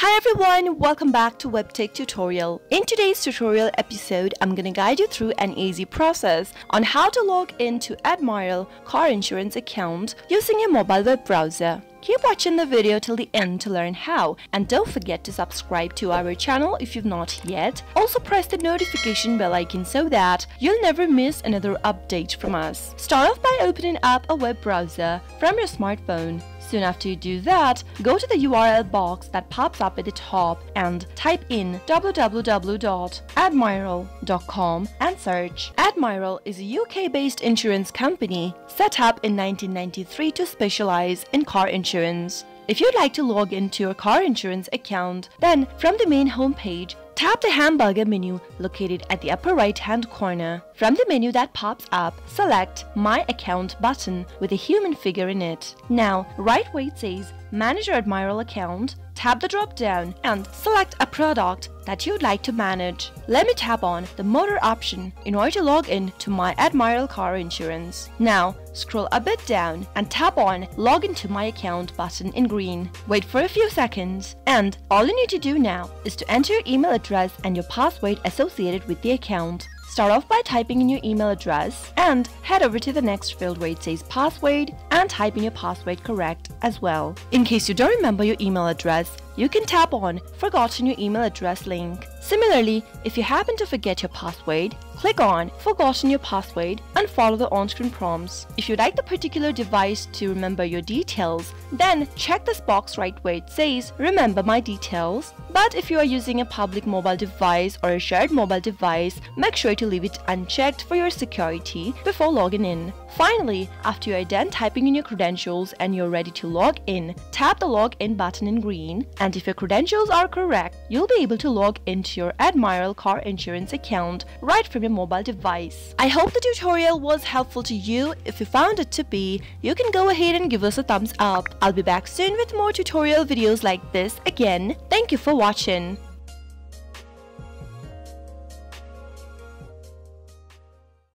Hi everyone, welcome back to WebTech tutorial. In today's tutorial episode, I'm gonna guide you through an easy process on how to log into Admiral car insurance account using your mobile web browser. Keep watching the video till the end to learn how and don't forget to subscribe to our channel if you've not yet. Also press the notification bell icon so that you'll never miss another update from us. Start off by opening up a web browser from your smartphone. Soon after you do that, go to the URL box that pops up at the top and type in www.admiral.com and search. Admiral is a UK-based insurance company set up in 1993 to specialize in car insurance. If you'd like to log into your car insurance account, then from the main homepage, Tap the hamburger menu located at the upper right hand corner. From the menu that pops up, select My Account button with a human figure in it. Now, right where it says Manage your Admiral account, tap the drop down and select a product that you'd like to manage. Let me tap on the motor option in order to log in to my Admiral car insurance. Now, scroll a bit down and tap on log into my account button in green. Wait for a few seconds and all you need to do now is to enter your email address and your password associated with the account. Start off by typing in your email address and head over to the next field where it says password and type in your password correct as well. In case you don't remember your email address, you can tap on forgotten your email address link. Similarly, if you happen to forget your password, click on Forgotten your password and follow the on-screen prompts. If you'd like the particular device to remember your details, then check this box right where it says Remember my details. But if you are using a public mobile device or a shared mobile device, make sure to leave it unchecked for your security before logging in. Finally, after you are done typing in your credentials and you're ready to log in, tap the login button in green and if your credentials are correct, you'll be able to log into your Admiral car insurance account right from your mobile device. I hope the tutorial was helpful to you. If you found it to be, you can go ahead and give us a thumbs up. I'll be back soon with more tutorial videos like this again. Thank you for watching.